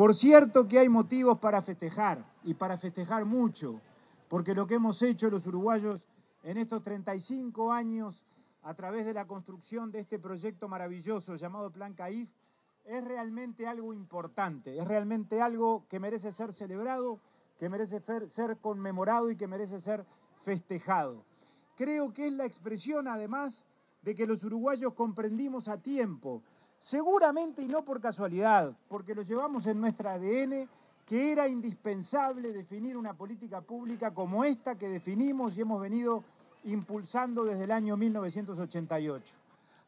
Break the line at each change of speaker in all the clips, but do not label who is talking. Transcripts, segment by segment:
Por cierto que hay motivos para festejar, y para festejar mucho, porque lo que hemos hecho los uruguayos en estos 35 años a través de la construcción de este proyecto maravilloso llamado Plan CAIF es realmente algo importante, es realmente algo que merece ser celebrado, que merece ser conmemorado y que merece ser festejado. Creo que es la expresión además de que los uruguayos comprendimos a tiempo, seguramente y no por casualidad, porque lo llevamos en nuestra ADN, que era indispensable definir una política pública como esta que definimos y hemos venido impulsando desde el año 1988.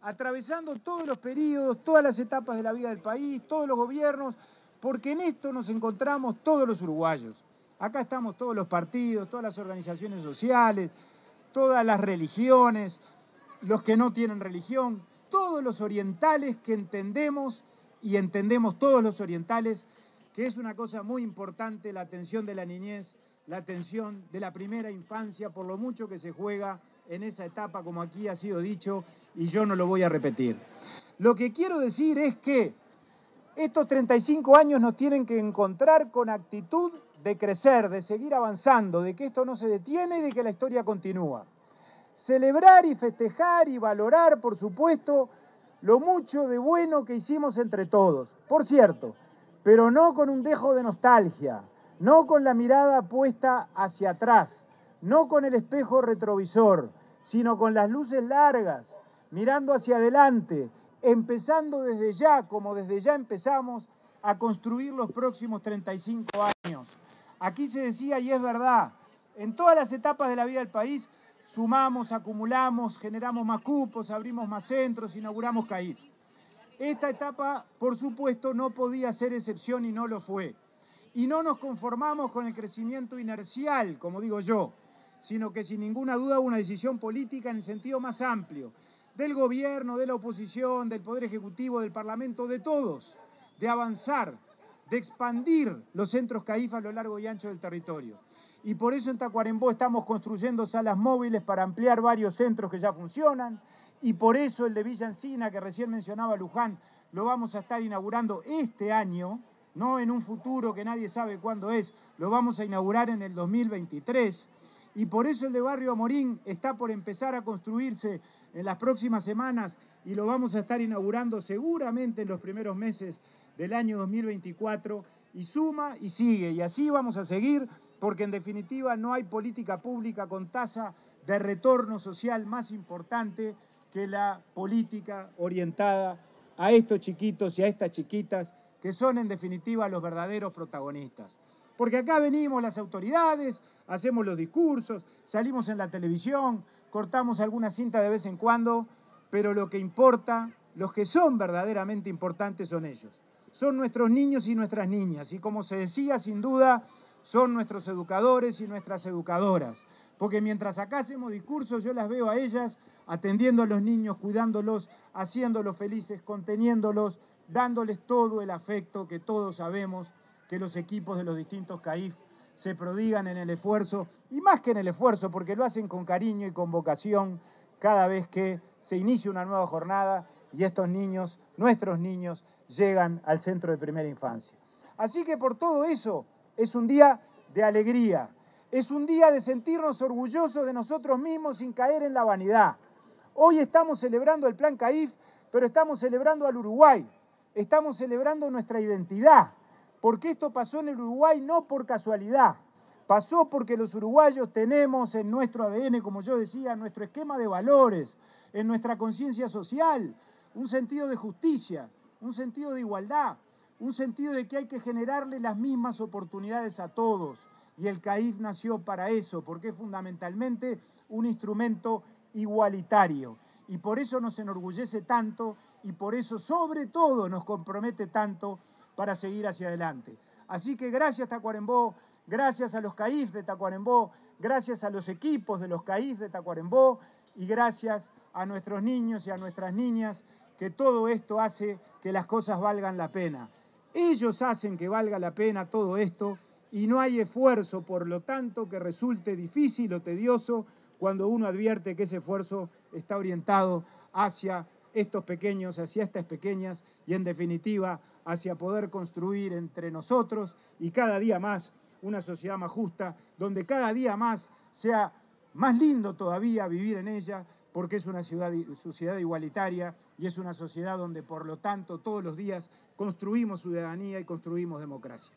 Atravesando todos los periodos, todas las etapas de la vida del país, todos los gobiernos, porque en esto nos encontramos todos los uruguayos. Acá estamos todos los partidos, todas las organizaciones sociales, todas las religiones, los que no tienen religión, todos los orientales que entendemos y entendemos todos los orientales que es una cosa muy importante la atención de la niñez, la atención de la primera infancia, por lo mucho que se juega en esa etapa, como aquí ha sido dicho, y yo no lo voy a repetir. Lo que quiero decir es que estos 35 años nos tienen que encontrar con actitud de crecer, de seguir avanzando, de que esto no se detiene y de que la historia continúa. Celebrar y festejar y valorar, por supuesto, lo mucho de bueno que hicimos entre todos. Por cierto, pero no con un dejo de nostalgia, no con la mirada puesta hacia atrás, no con el espejo retrovisor, sino con las luces largas, mirando hacia adelante, empezando desde ya, como desde ya empezamos, a construir los próximos 35 años. Aquí se decía, y es verdad, en todas las etapas de la vida del país, sumamos, acumulamos, generamos más cupos, abrimos más centros, inauguramos CAIF. Esta etapa, por supuesto, no podía ser excepción y no lo fue. Y no nos conformamos con el crecimiento inercial, como digo yo, sino que sin ninguna duda hubo una decisión política en el sentido más amplio, del gobierno, de la oposición, del Poder Ejecutivo, del Parlamento, de todos, de avanzar, de expandir los centros CAIF a lo largo y ancho del territorio. Y por eso en Tacuarembó estamos construyendo salas móviles para ampliar varios centros que ya funcionan, y por eso el de Villa Encina, que recién mencionaba Luján, lo vamos a estar inaugurando este año, no en un futuro que nadie sabe cuándo es, lo vamos a inaugurar en el 2023. Y por eso el de Barrio Amorín está por empezar a construirse en las próximas semanas y lo vamos a estar inaugurando seguramente en los primeros meses del año 2024 y suma y sigue. Y así vamos a seguir porque en definitiva no hay política pública con tasa de retorno social más importante que la política orientada a estos chiquitos y a estas chiquitas que son en definitiva los verdaderos protagonistas. Porque acá venimos las autoridades, hacemos los discursos, salimos en la televisión, cortamos alguna cinta de vez en cuando, pero lo que importa, los que son verdaderamente importantes son ellos. Son nuestros niños y nuestras niñas. Y como se decía, sin duda, son nuestros educadores y nuestras educadoras. Porque mientras acá hacemos discursos, yo las veo a ellas atendiendo a los niños, cuidándolos, haciéndolos felices, conteniéndolos, dándoles todo el afecto que todos sabemos que los equipos de los distintos CAIF se prodigan en el esfuerzo, y más que en el esfuerzo, porque lo hacen con cariño y con vocación cada vez que se inicia una nueva jornada y estos niños, nuestros niños, llegan al centro de primera infancia. Así que por todo eso es un día de alegría, es un día de sentirnos orgullosos de nosotros mismos sin caer en la vanidad. Hoy estamos celebrando el Plan CAIF, pero estamos celebrando al Uruguay, estamos celebrando nuestra identidad, porque esto pasó en el Uruguay no por casualidad, pasó porque los uruguayos tenemos en nuestro ADN, como yo decía, nuestro esquema de valores, en nuestra conciencia social, un sentido de justicia, un sentido de igualdad, un sentido de que hay que generarle las mismas oportunidades a todos. Y el CAIF nació para eso, porque es fundamentalmente un instrumento igualitario. Y por eso nos enorgullece tanto y por eso sobre todo nos compromete tanto para seguir hacia adelante. Así que gracias Tacuarembó, gracias a los CAIF de Tacuarembó, gracias a los equipos de los CAIF de Tacuarembó y gracias a nuestros niños y a nuestras niñas que todo esto hace que las cosas valgan la pena. Ellos hacen que valga la pena todo esto y no hay esfuerzo, por lo tanto, que resulte difícil o tedioso cuando uno advierte que ese esfuerzo está orientado hacia estos pequeños hacia estas pequeñas y en definitiva hacia poder construir entre nosotros y cada día más una sociedad más justa, donde cada día más sea más lindo todavía vivir en ella, porque es una sociedad igualitaria y es una sociedad donde por lo tanto todos los días construimos ciudadanía y construimos democracia.